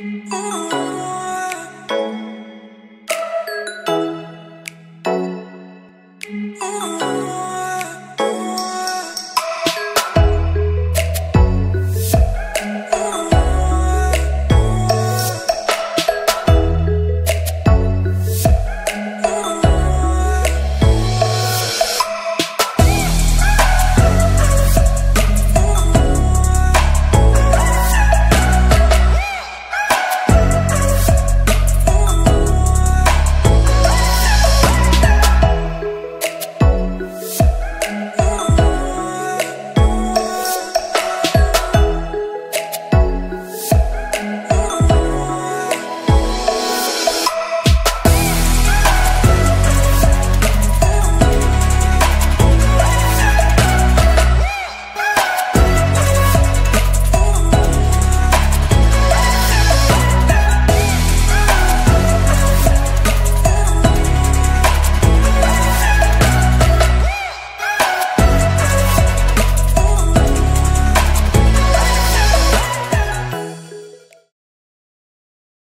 Oh.